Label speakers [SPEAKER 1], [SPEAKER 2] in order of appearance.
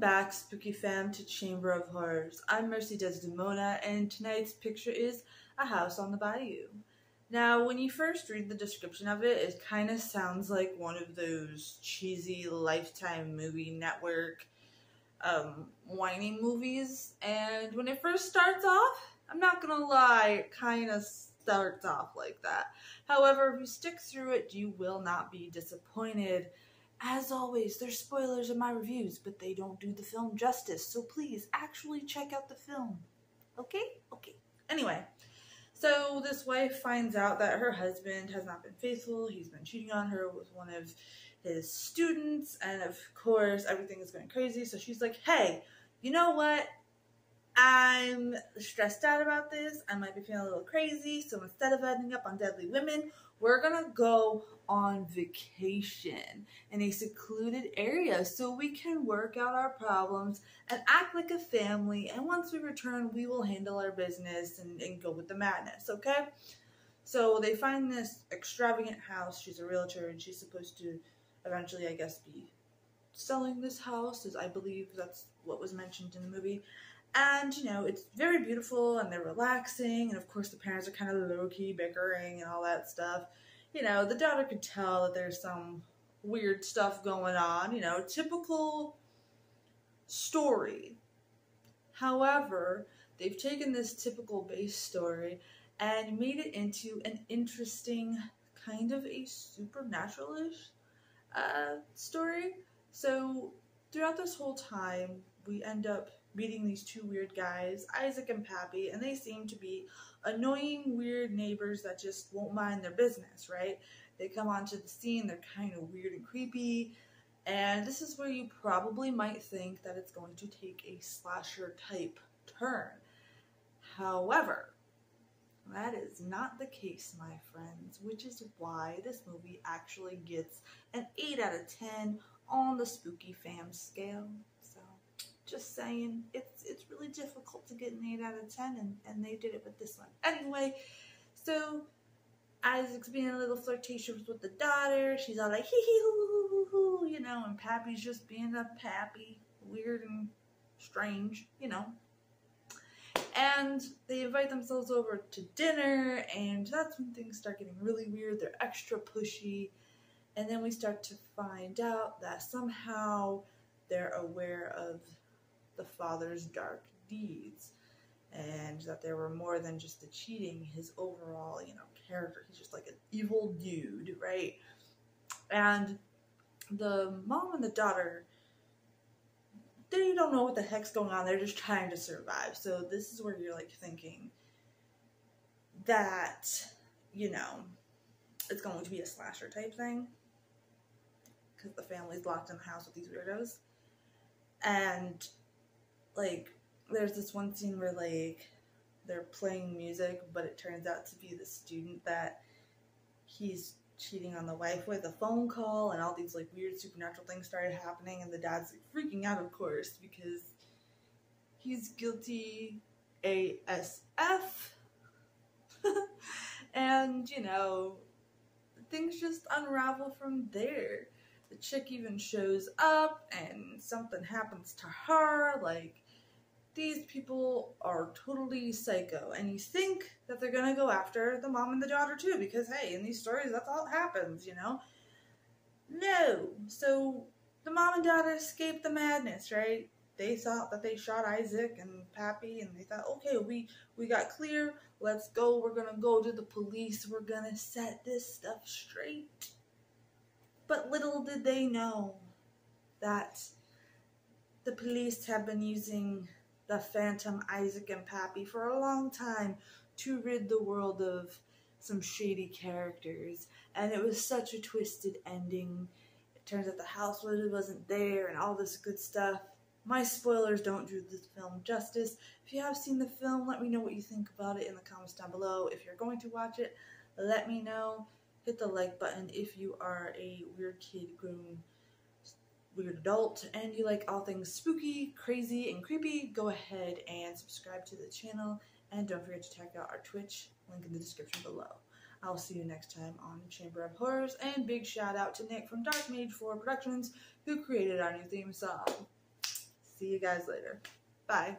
[SPEAKER 1] Back, Spooky Fam, to Chamber of Horrors. I'm Mercy Desdemona, and tonight's picture is a house on the bayou. Now, when you first read the description of it, it kind of sounds like one of those cheesy Lifetime movie network um, whining movies. And when it first starts off, I'm not gonna lie, it kind of starts off like that. However, if you stick through it, you will not be disappointed. As always, there's spoilers in my reviews, but they don't do the film justice, so please actually check out the film. Okay? Okay. Anyway, so this wife finds out that her husband has not been faithful. He's been cheating on her with one of his students, and of course, everything is going crazy. So she's like, hey, you know what? I'm stressed out about this. I might be feeling a little crazy. So instead of ending up on Deadly Women, we're going to go on vacation in a secluded area so we can work out our problems and act like a family. And once we return, we will handle our business and, and go with the madness, okay? So they find this extravagant house. She's a realtor and she's supposed to eventually, I guess, be selling this house, as I believe that's what was mentioned in the movie. And, you know, it's very beautiful and they're relaxing. And of course, the parents are kind of low key bickering and all that stuff. You know, the daughter could tell that there's some weird stuff going on, you know, typical story. However, they've taken this typical base story and made it into an interesting kind of a supernatural-ish uh, story. So throughout this whole time, we end up meeting these two weird guys, Isaac and Pappy, and they seem to be annoying, weird neighbors that just won't mind their business, right? They come onto the scene, they're kind of weird and creepy, and this is where you probably might think that it's going to take a slasher type turn. However, that is not the case, my friends, which is why this movie actually gets an 8 out of 10 on the Spooky Fam scale. Just saying, it's it's really difficult to get an 8 out of 10, and, and they did it with this one. Anyway, so Isaac's being a little flirtatious with the daughter. She's all like, hee hee hoo hoo hoo hoo, you know, and Pappy's just being a Pappy, weird and strange, you know. And they invite themselves over to dinner, and that's when things start getting really weird. They're extra pushy. And then we start to find out that somehow they're aware of the father's dark deeds and that there were more than just the cheating, his overall, you know, character. He's just like an evil dude, right? And the mom and the daughter, they don't know what the heck's going on. They're just trying to survive. So this is where you're like thinking that, you know, it's going to be a slasher type thing because the family's locked in the house with these weirdos. And like there's this one scene where like they're playing music, but it turns out to be the student that he's cheating on the wife with a phone call, and all these like weird supernatural things started happening, and the dad's like freaking out, of course, because he's guilty ASF. and you know, things just unravel from there. The chick even shows up, and something happens to her, like these people are totally psycho. And you think that they're going to go after the mom and the daughter too, because hey, in these stories, that's all that happens, you know? No. So the mom and daughter escaped the madness, right? They thought that they shot Isaac and Pappy, and they thought, okay, we, we got clear. Let's go. We're going to go to the police. We're going to set this stuff straight. But little did they know that the police have been using the Phantom Isaac and Pappy for a long time to rid the world of some shady characters. And it was such a twisted ending. It turns out the house really wasn't there and all this good stuff. My spoilers don't do this film justice. If you have seen the film, let me know what you think about it in the comments down below. If you're going to watch it, let me know. Hit the like button if you are a weird kid grown weird adult and you like all things spooky, crazy, and creepy, go ahead and subscribe to the channel and don't forget to check out our Twitch, link in the description below. I'll see you next time on Chamber of Horrors, and big shout out to Nick from Dark Mage 4 Productions who created our new theme song. See you guys later. Bye.